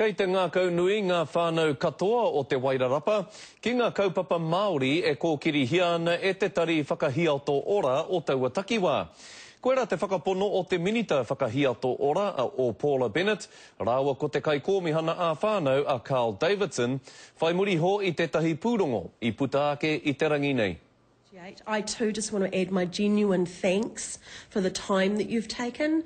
Kei te ngākau nui ngā whānau katoa o Te Wairarapa ki ngā kaupapa Māori e kōkirihia ana e Te Tari Whakahiato Ora o taua takiwā. Koirā te whakapono o te Minita Whakahiato Ora, a O Paula Bennett, rāua ko te Kaikōmihana ā-Whānau, a Carl Davidson, whai muri iho i tētahi pūrongo i puta ake i te rangi nei. I too just want to add my genuine thanks for the time that you've taken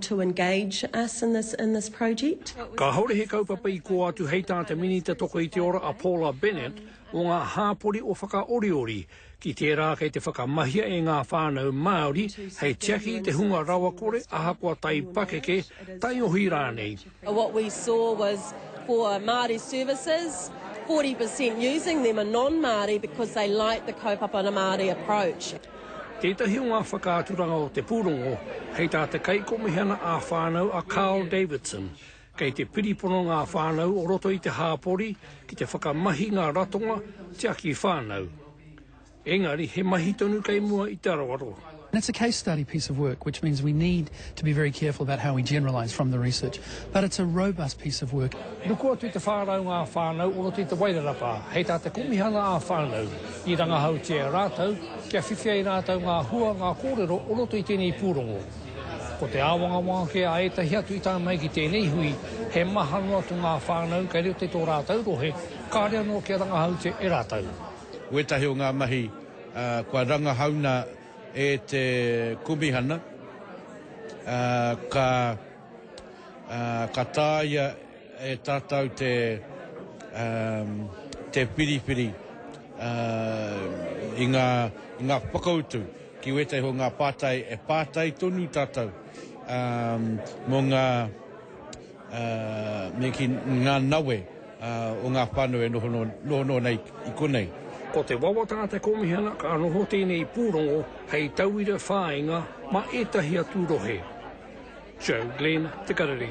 to engage us in this in this project. Kāore he kaupapa i kō atu hei tā te Minita Toko i te Ora a Paula Bennett mō ngā hāpori o Whakaoriori ki tērā kei te whakamahia e ngā whānau Māori hei tiaki i te hunga rawakore ahakoa taipakeke, taiohi rānei. What we saw was for Māori services, 40 per cent using them are non-Māori because they like the kaupapa Māori approach. Tētahi o ngā whakaaturanga o te pūrongo, hei tā te Kaikomihana ā-Whānau a Carl Davidson, kei te piripono ngā whānau o roto i te hāpori ki te whakamahi ngā ratonga tiaki whānau. Engari, he mahi tonu kei mua i te aroaro. It's a case study piece of work which means we need to be very careful about how we generalise from the research, but it's a robust piece of work. Ruku atu i te 400 ngā whānau o roto i Te Wairarapa hei tā te Komihana ā-Whānau, i rangahautia e rātou kia whiwhi ai rātou ngā hua, ngā kōrero o roto i tēnei pūrongo. Ko te āwangawanga kē a ētahi atu i tae mai ki tēnei hui, he maha noa tō ngā whānau kei roto i tō rātou rohe, kāore anō kia rangahautia e rātou. wētahi o ngā mahi kua rangahauna e te Kumihana, ka tāia e tātou te whiriwhiri i ngā whakautu ki wētahi o ngā pātai e pātai tonu tātou mō ngā nawe. o ngā whānau e noho noa nei i konei. Ko te wawata a te Komihana ka noho tēnei pūrongo hei tauira whāinga ma ētahi atu rohe. Joe Glenn, Te Karere.